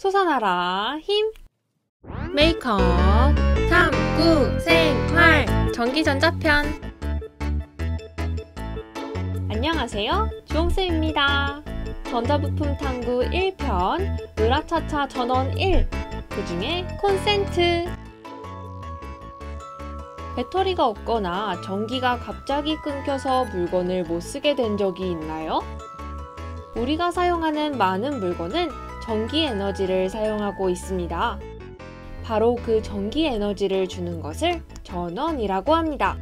솟아나라. 힘. 메이크업. 탐구 생활. 전기전자편. 안녕하세요. 주홍쌤입니다. 전자부품 탐구 1편 으라차차 전원 1 그 중에 콘센트. 배터리가 없거나 전기가 갑자기 끊겨서 물건을 못 쓰게 된 적이 있나요? 우리가 사용하는 많은 물건은 전기 에너지를 사용하고 있습니다. 바로 그 전기 에너지를 주는 것을 전원이라고 합니다.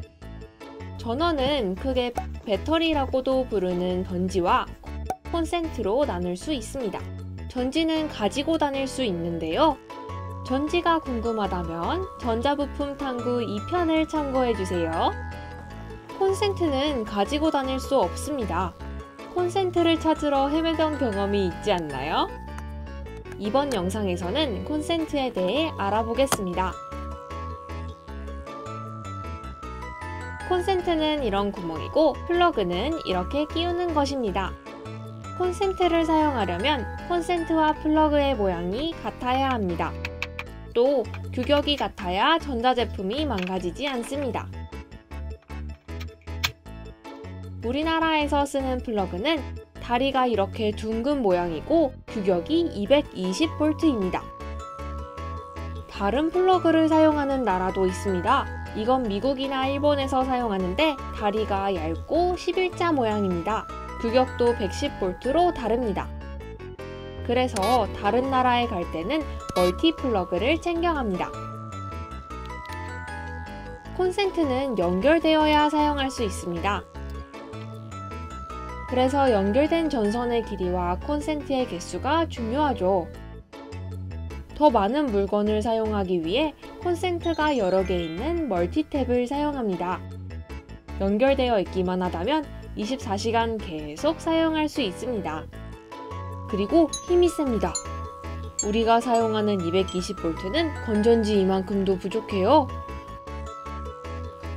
전원은 크게 배터리라고도 부르는 전지와 콘센트로 나눌 수 있습니다. 전지는 가지고 다닐 수 있는데요. 전지가 궁금하다면 전자부품 탐구 2편을 참고해주세요. 콘센트는 가지고 다닐 수 없습니다. 콘센트를 찾으러 헤매던 경험이 있지 않나요? 이번 영상에서는 콘센트에 대해 알아보겠습니다. 콘센트는 이런 구멍이고 플러그는 이렇게 끼우는 것입니다. 콘센트를 사용하려면 콘센트와 플러그의 모양이 같아야 합니다. 또 규격이 같아야 전자제품이 망가지지 않습니다. 우리나라에서 쓰는 플러그는 다리가 이렇게 둥근 모양이고 규격이 220V입니다. 다른 플러그를 사용하는 나라도 있습니다. 이건 미국이나 일본에서 사용하는데 다리가 얇고 11자 모양입니다. 규격도 110V로 다릅니다. 그래서 다른 나라에 갈 때는 멀티 플러그를 챙겨갑니다. 콘센트는 연결되어야 사용할 수 있습니다. 그래서 연결된 전선의 길이와 콘센트의 개수가 중요하죠. 더 많은 물건을 사용하기 위해 콘센트가 여러 개 있는 멀티탭을 사용합니다. 연결되어 있기만 하다면 24시간 계속 사용할 수 있습니다. 그리고 힘이 셉니다. 우리가 사용하는 220V는 건전지 이만큼도 부족해요.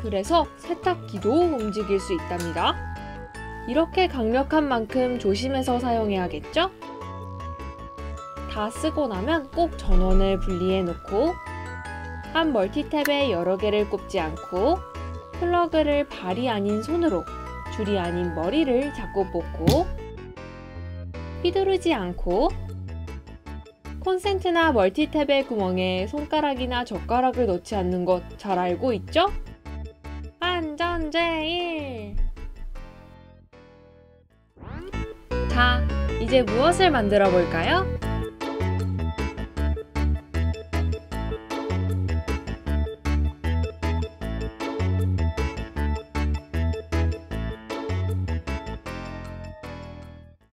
그래서 세탁기도 움직일 수 있답니다. 이렇게 강력한 만큼 조심해서 사용해야겠죠? 다 쓰고 나면 꼭 전원을 분리해 놓고 한 멀티탭에 여러 개를 꼽지 않고 플러그를 발이 아닌 손으로 줄이 아닌 머리를 잡고 뽑고 휘두르지 않고 콘센트나 멀티탭의 구멍에 손가락이나 젓가락을 넣지 않는 것 잘 알고 있죠? 안전 제일! 자, 이제 무엇을 만들어 볼까요?